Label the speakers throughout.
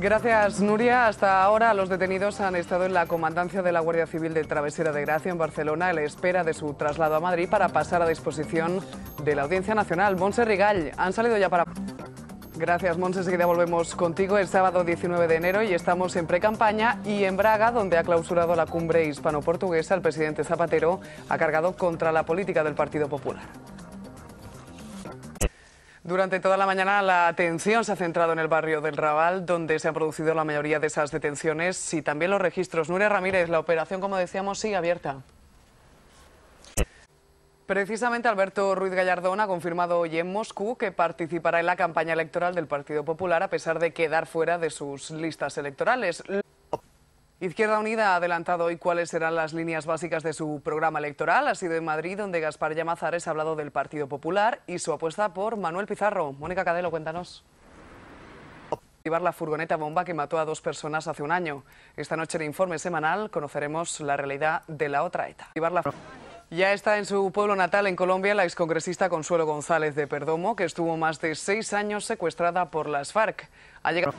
Speaker 1: Gracias, Nuria. Hasta ahora los detenidos han estado en la comandancia de la Guardia Civil de Travesera de Gracia en Barcelona a la espera de su traslado a Madrid para pasar a disposición de la Audiencia Nacional. Monse Rigall, han salido ya para... Gracias, Monse. Enseguida volvemos contigo el sábado 19 de enero y estamos en pre-campaña y en Braga, donde ha clausurado la cumbre hispano-portuguesa, el presidente Zapatero ha cargado contra la política del Partido Popular. Durante toda la mañana la atención se ha centrado en el barrio del Raval, donde se han producido la mayoría de esas detenciones y también los registros. Nuria Ramírez, la operación, como decíamos, sigue abierta. Precisamente Alberto Ruiz Gallardón ha confirmado hoy en Moscú que participará en la campaña electoral del Partido Popular a pesar de quedar fuera de sus listas electorales. Izquierda Unida ha adelantado hoy cuáles serán las líneas básicas de su programa electoral. Ha sido en Madrid, donde Gaspar Llamazares ha hablado del Partido Popular y su apuesta por Manuel Pizarro. Mónica Cadelo, cuéntanos. Activar la furgoneta bomba que mató a dos personas hace un año. Esta noche en Informe Semanal conoceremos la realidad de la otra ETA. Ya está en su pueblo natal, en Colombia, la excongresista Consuelo González de Perdomo, que estuvo más de seis años secuestrada por las FARC. Ha llegado...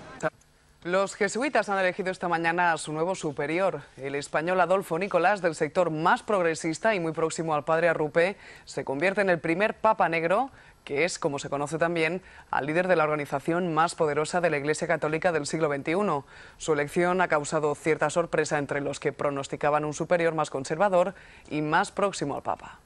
Speaker 1: Los jesuitas han elegido esta mañana a su nuevo superior. El español Adolfo Nicolás, del sector más progresista y muy próximo al padre Arrupe, se convierte en el primer papa negro, que es, como se conoce también, al líder de la organización más poderosa de la Iglesia Católica del siglo XXI. Su elección ha causado cierta sorpresa entre los que pronosticaban un superior más conservador y más próximo al papa.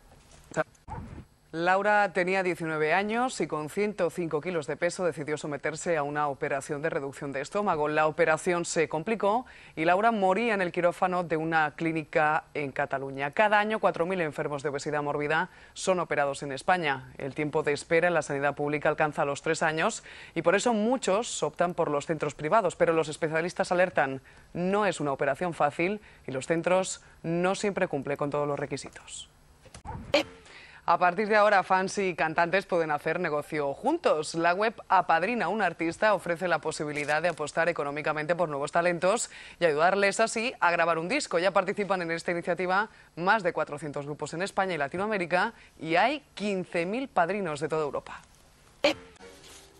Speaker 1: Laura tenía 19 años y con 105 kilos de peso decidió someterse a una operación de reducción de estómago. La operación se complicó y Laura moría en el quirófano de una clínica en Cataluña. Cada año 4.000 enfermos de obesidad mórbida son operados en España. El tiempo de espera en la sanidad pública alcanza los tres años y por eso muchos optan por los centros privados. Pero los especialistas alertan, no es una operación fácil y los centros no siempre cumplen con todos los requisitos. A partir de ahora, fans y cantantes pueden hacer negocio juntos. La web Apadrina un artista ofrece la posibilidad de apostar económicamente por nuevos talentos y ayudarles así a grabar un disco. Ya participan en esta iniciativa más de 400 grupos en España y Latinoamérica y hay 15.000 padrinos de toda Europa.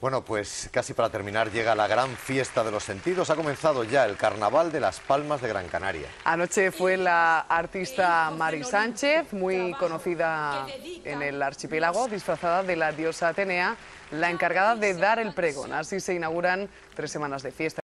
Speaker 2: Bueno, pues casi para terminar llega la gran fiesta de los sentidos. Ha comenzado ya el Carnaval de las Palmas de Gran Canaria.
Speaker 1: Anoche fue la artista Mari Sánchez, muy conocida en el archipiélago, disfrazada de la diosa Atenea, la encargada de dar el pregón. Así se inauguran tres semanas de fiesta.